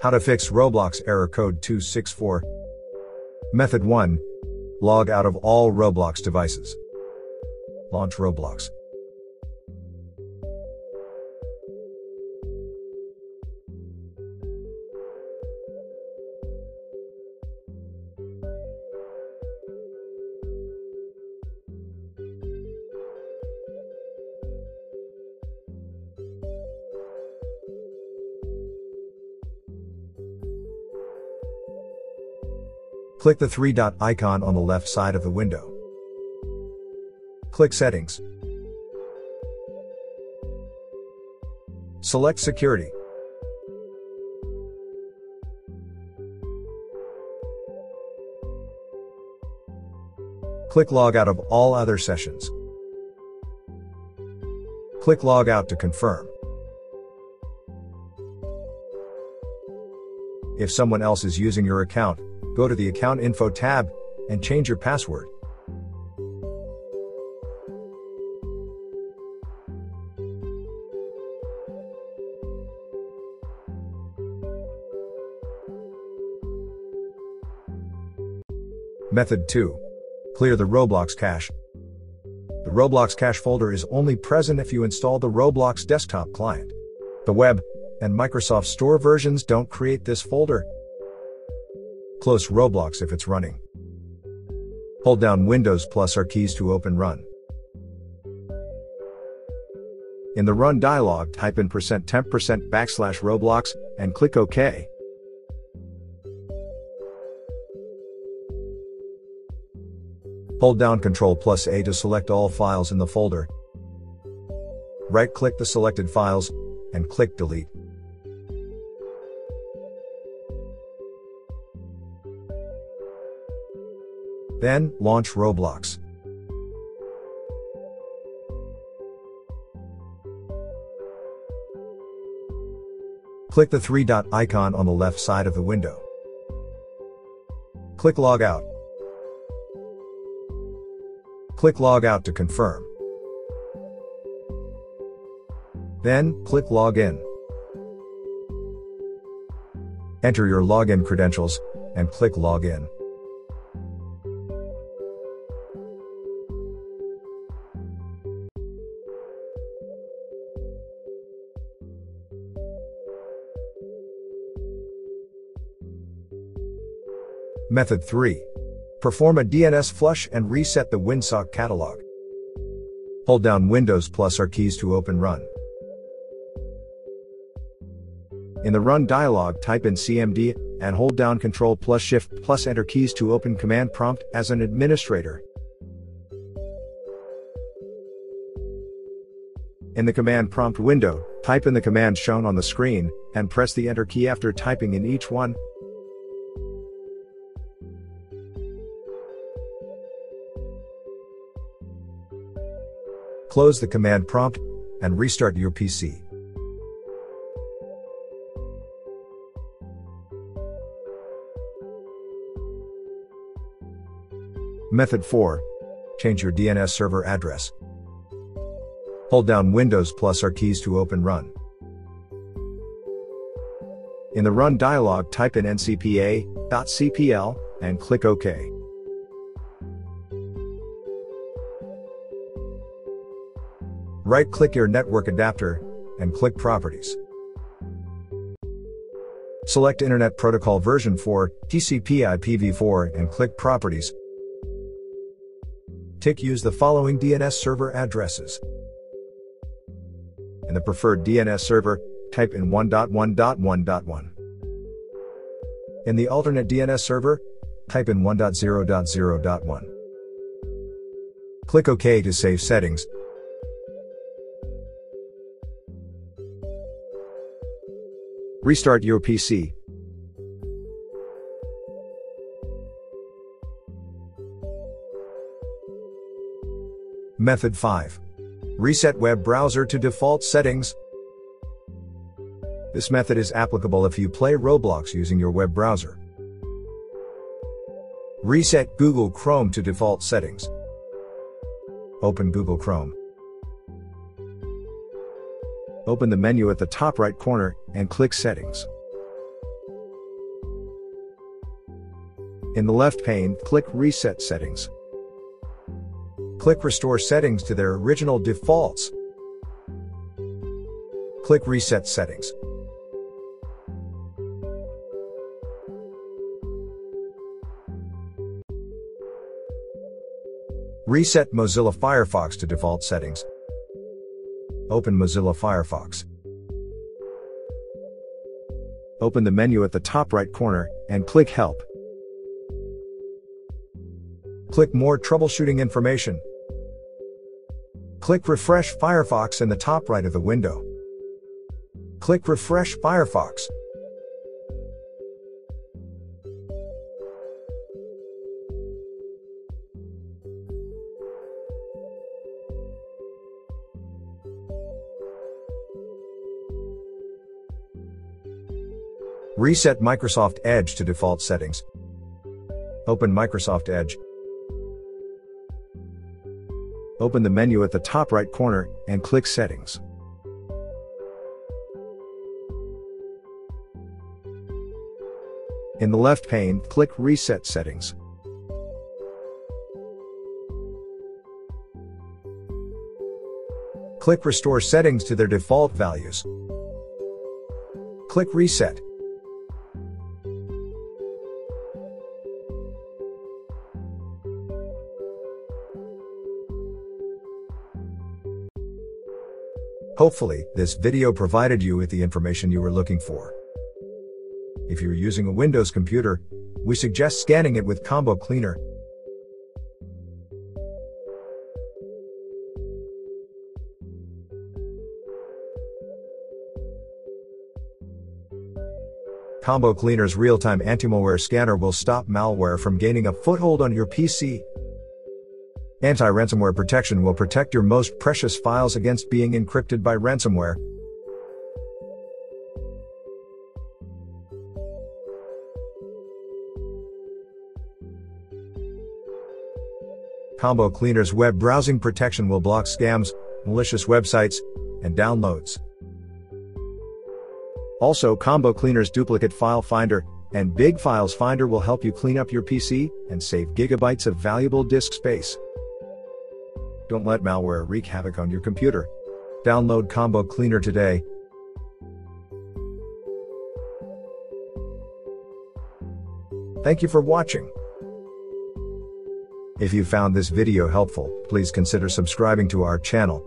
How to fix Roblox error code 264. Method 1. Log out of all Roblox devices. Launch Roblox. Click the three dot icon on the left side of the window. Click Settings. Select Security. Click Log out of all other sessions. Click Log out to confirm. If someone else is using your account, go to the Account Info tab and change your password. Method 2. Clear the Roblox cache. The Roblox cache folder is only present if you install the Roblox desktop client. The web and Microsoft Store versions don't create this folder. Close Roblox if it's running. Hold down Windows plus R keys to open Run. In the Run dialog, type in percent temp percent backslash Roblox and click OK. Hold down Ctrl plus A to select all files in the folder. Right click the selected files and click Delete. Then, launch Roblox. Click the three dot icon on the left side of the window. Click Log Out. Click Log Out to confirm. Then, click Log In. Enter your login credentials, and click Log Method 3. Perform a DNS flush and reset the WinSock catalog. Hold down Windows plus R keys to open Run. In the Run dialog, type in CMD and hold down Ctrl plus Shift plus Enter keys to open command prompt as an administrator. In the command prompt window, type in the command shown on the screen and press the Enter key after typing in each one. Close the command prompt and restart your PC. Method 4. Change your DNS server address. Hold down Windows plus R keys to open Run. In the Run dialog, type in ncpa.cpl and click OK. Right click your network adapter and click Properties. Select Internet Protocol version 4, TCP IPv4 and click Properties. Tick use the following DNS server addresses. In the preferred DNS server, type in 1.1.1.1. In the alternate DNS server, type in 1.0.0.1. Click OK to save settings, Restart your PC. Method 5. Reset web browser to default settings. This method is applicable if you play Roblox using your web browser. Reset Google Chrome to default settings. Open Google Chrome. Open the menu at the top right corner and click Settings. In the left pane, click Reset Settings. Click Restore settings to their original defaults. Click Reset Settings. Reset Mozilla Firefox to default settings. Open Mozilla Firefox. Open the menu at the top right corner and click Help. Click More Troubleshooting Information. Click Refresh Firefox in the top right of the window. Click Refresh Firefox. Reset Microsoft Edge to default settings. Open Microsoft Edge. Open the menu at the top right corner and click Settings. In the left pane, click Reset Settings. Click Restore settings to their default values. Click Reset. Hopefully, this video provided you with the information you were looking for. If you're using a Windows computer, we suggest scanning it with Combo Cleaner. Combo Cleaner's real-time anti-malware scanner will stop malware from gaining a foothold on your PC Anti-ransomware protection will protect your most precious files against being encrypted by ransomware. Combo Cleaner's web browsing protection will block scams, malicious websites, and downloads. Also, Combo Cleaner's duplicate file finder and Big Files Finder will help you clean up your PC and save gigabytes of valuable disk space. Don't let malware wreak havoc on your computer. Download Combo Cleaner today. Thank you for watching. If you found this video helpful, please consider subscribing to our channel